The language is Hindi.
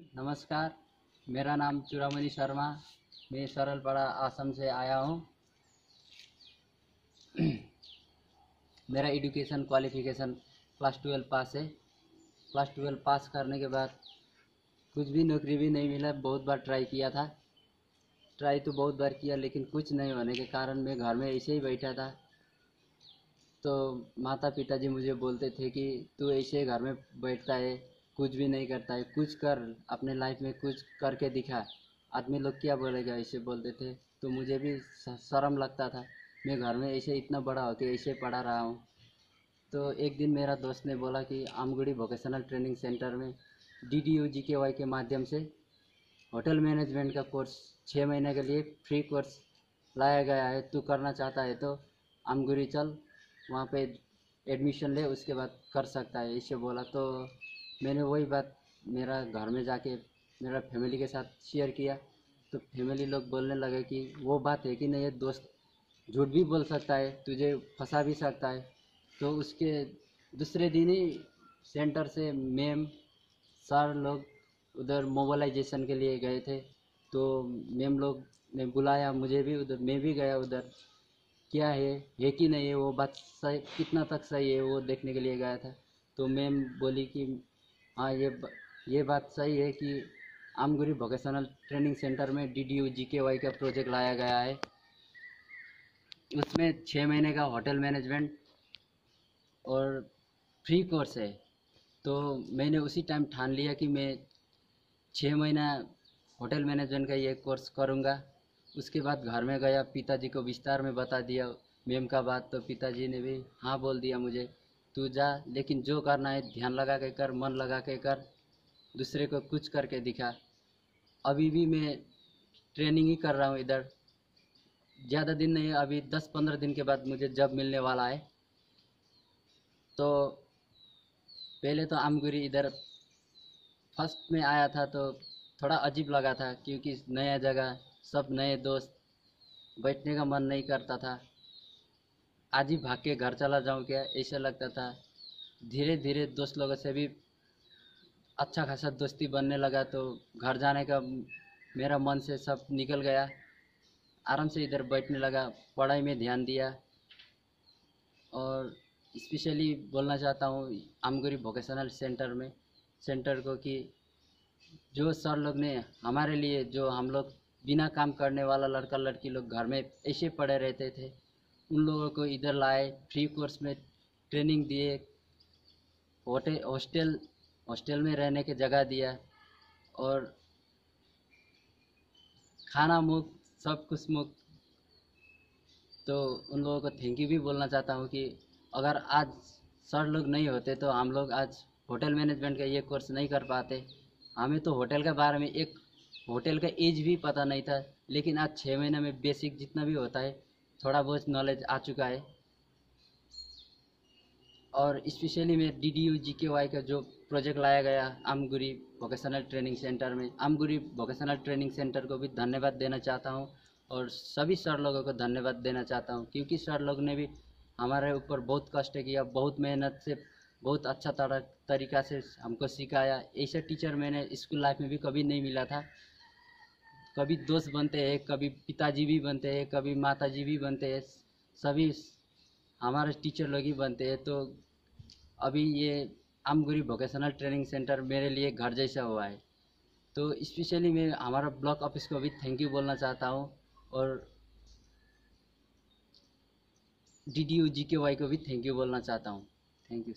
नमस्कार, मेरा नाम चूड़ामणि शर्मा, मैं सरलपाड़ा आसम से आया हूँ। मेरा education qualification class twelve pass है। क्लास ट्वेल्व पास करने के बाद कुछ भी नौकरी भी नहीं मिला, बहुत बार ट्राई किया था। ट्राई तो बहुत बार किया, लेकिन कुछ नहीं होने के कारण मैं घर में ऐसे ही बैठा था। तो माता पिताजी मुझे बोलते थे कि, तू ऐसे घर में बैठता है कुछ भी नहीं करता है। कुछ कर, अपने लाइफ में कुछ करके दिखा। आदमी लोग क्या बोलेगा, ऐसे बोलते थे तो मुझे भी शर्म लगता था। मैं घर में ऐसे इतना बड़ा हो के ऐसे पढ़ा रहा हूँ। तो एक दिन मेरा दोस्त ने बोला कि, आमगुड़ी वोकेशनल ट्रेनिंग सेंटर में D D U G K Y के माध्यम से होटल मैनेजमेंट का कोर्स छः महीने के लिए फ्री कोर्स लाया गया है। तू करना चाहता है तो आमगुड़ी चल, वहाँ पे एडमिशन ले, उसके बाद कर सकता है। इसे बोला तो मैंने वही बात मेरा घर में जाके मेरा फैमिली के साथ शेयर किया। तो फैमिली लोग बोलने लगे कि वो बात है कि नहीं, ये दोस्त झूठ भी बोल सकता है, तुझे फंसा भी सकता है। तो उसके दूसरे दिन ही सेंटर से मैम सर लोग उधर मोबालाइजेशन के लिए गए थे। तो मैम लोग ने बुलाया, मुझे भी उधर, मैं भी गया उधर। क्या है है कि नहीं है वो बात सही, कितना तक सही है, वो देखने के लिए गया था। तो मैम बोली कि हाँ ये ये बात सही है कि आमगुरी वोकेशनल ट्रेनिंग सेंटर में D D U G K Y का प्रोजेक्ट लाया गया है। उसमें छः महीने का होटल मैनेजमेंट और फ्री कोर्स है। तो मैंने उसी टाइम ठान लिया कि मैं छः महीना होटल मैनेजमेंट का ये कोर्स करूँगा। उसके बाद घर में गया, पिताजी को विस्तार में बता दिया मैम का बात तो पिताजी ने भी हाँ बोल दिया मुझे। तू जा, लेकिन जो करना है, ध्यान लगा के कर, मन लगा के कर, दूसरे को कुछ करके दिखा। अभी भी मैं ट्रेनिंग ही कर रहा हूँ इधर। ज़्यादा दिन नहीं, अभी दस पंद्रह दिन के बाद मुझे जब मिलने वाला है। तो पहले तो आमगुरी इधर फ़र्स्ट में आया था तो थोड़ा अजीब लगा था, क्योंकि नया जगह, सब नए दोस्त, बैठने का मन नहीं करता था। आज ही भाग के घर चला जाऊँ क्या? ऐसा लगता था। धीरे धीरे दोस्त लोगों से भी अच्छा खासा दोस्ती बनने लगा तो घर जाने का मेरा मन से सब निकल गया। आराम से इधर बैठने लगा, पढ़ाई में ध्यान दिया। और स्पेशली बोलना चाहता हूँ, आमगुरी वोकेशनल सेंटर में। सेंटर को कि जो सर लोग ने हमारे लिए, जो हम लोग बिना काम करने वाला लड़का लड़की लोग घर में ऐसे पड़े रहते थे उन लोगों को इधर लाए फ्री कोर्स में ट्रेनिंग दिए होटल हॉस्टल हॉस्टल में रहने की जगह दिया और खाना मुक्त सब कुछ मुक्त तो उन लोगों को थैंक यू भी बोलना चाहता हूँ कि अगर आज सर लोग नहीं होते तो हम लोग आज होटल मैनेजमेंट का ये कोर्स नहीं कर पाते। हमें तो होटल के बारे में एक होटल का एज भी पता नहीं था, लेकिन आज छः महीने में बेसिक जितना भी होता है थोड़ा बहुत नॉलेज आ चुका है। और स्पेशली मैं D D U G K Y का जो प्रोजेक्ट लाया गया आमगुरी वोकेशनल ट्रेनिंग सेंटर में। आमगुरी वोकेशनल ट्रेनिंग सेंटर को भी धन्यवाद देना चाहता हूँ और सभी सर लोगों को धन्यवाद देना चाहता हूँ, क्योंकि सर लोग ने भी हमारे ऊपर बहुत कष्ट किया, बहुत मेहनत से, बहुत अच्छा तरह तरीका से हमको सिखाया। ऐसे टीचर मैंने स्कूल लाइफ में भी कभी नहीं मिला था। कभी दोस्त बनते हैं, कभी पिताजी भी बनते हैं, कभी माताजी भी बनते हैं, सभी हमारे टीचर लोग ही बनते हैं। तो अभी ये आमगुरी वोकेशनल ट्रेनिंग सेंटर मेरे लिए घर जैसा हुआ है। तो स्पेशली मैं हमारा ब्लॉक ऑफ़िस को भी थैंक यू बोलना चाहता हूँ और D D U G K Y को भी थैंक यू बोलना चाहता हूँ। Thank you